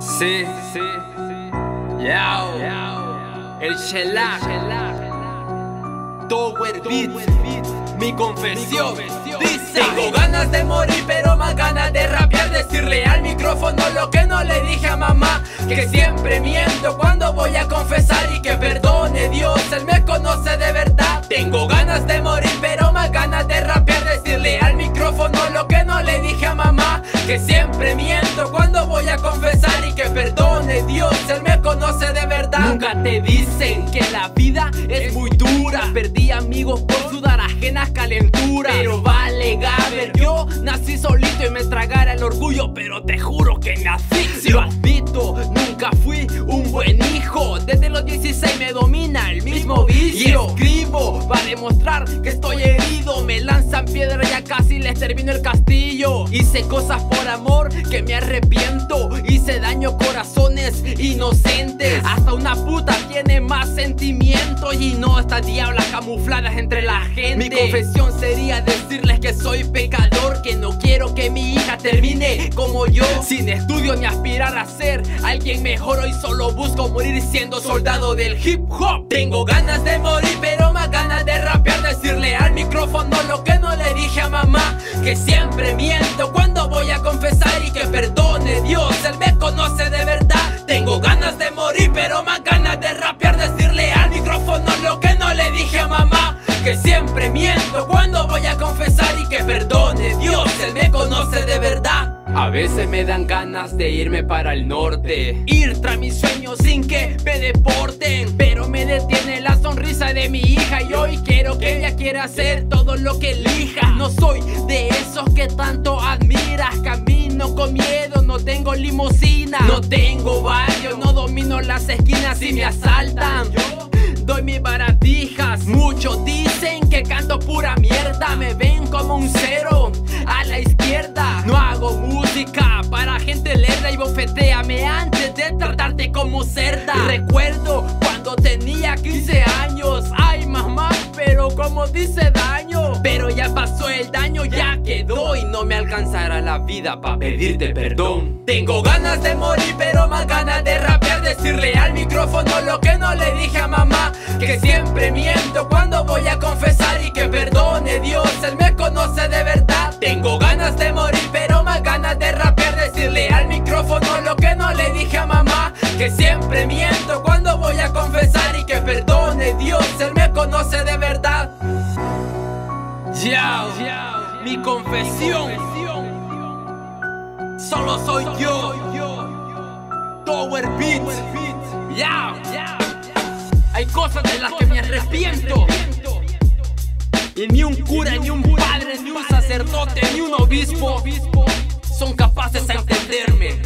Sí, sí, Yao, el shellac, Tower Beats, mi confesión. Dice: Tengo ganas de morir, pero más ganas de rapear. Decirle al micrófono lo que no le dije a mamá. Que siempre miento cuando voy a Que siempre miento cuando voy a confesar y que perdone Dios, Él me conoce de verdad. Nunca te dicen que la vida es muy dura. Perdí amigos por sudar ajenas calenturas. Pero vale, Gaber, yo nací solito y me tragara el orgullo. Pero te juro que nací. Si lo admito, nunca fui un buen hijo. Desde los 16 me domina el mismo vicio. Y escribo para demostrar que estoy herido. Me lanzan piedra, ya casi les termino el castillo. Hice cosas por amor que me arrepiento. Hice daño corazones inocentes. Hasta una puta tiene más sentimientos y no estas diablas camufladas entre la gente. Mi confesión sería decirles que soy pecador, que no quiero que mi hija termine como yo, sin estudio ni aspirar a ser alguien mejor. Hoy solo busco morir siendo soldado del hip hop. Tengo ganas de morir, pero más ganas de rapear. Decirle al micrófono lo que no le dije a mamá. Que siempre a y que perdone Dios, Él me conoce de verdad. Tengo ganas de morir, pero más ganas de rapear. Decirle al micrófono lo que no le dije a mamá. Que siempre miento cuando voy a confesar y que perdone Dios, Él me conoce de verdad. A veces me dan ganas de irme para el norte Ir tras mis sueños sin que me deporten Pero me detiene la sonrisa de mi hija Y hoy quiero que ella quiera hacer todo lo que elija No soy de esos que tanto admiras Con miedo, no tengo limusina. No tengo barrio, no domino las esquinas y me asaltan. Doy mis baratijas Muchos dicen que canto pura mierda. Me ven como un cero a la izquierda. No hago música para gente lerda y bofeteame antes de tratarte como cerda. Recuerdo cuando tenía 15 años. Ay mamá, pero como dice daño. Pero ya pasó el daño, ya quedó. Y no me alcanzará la vida para pedirte perdón. Tengo ganas de morir, pero más ganas de rapear. Decirle al micrófono lo que no le dije a mamá. Que siempre miento cuando voy a confesar Y que perdone Dios, Él me conoce de verdad. Tengo ganas de morir, pero más ganas de rapear. Decirle al micrófono lo que no le dije a mamá. Que siempre Yao, mi confesión. Solo soy yo. Tower Beats Yao Hay cosas de las que me arrepiento. Y ni un cura, ni un padre, ni un sacerdote, ni un obispo Son capaces de entenderme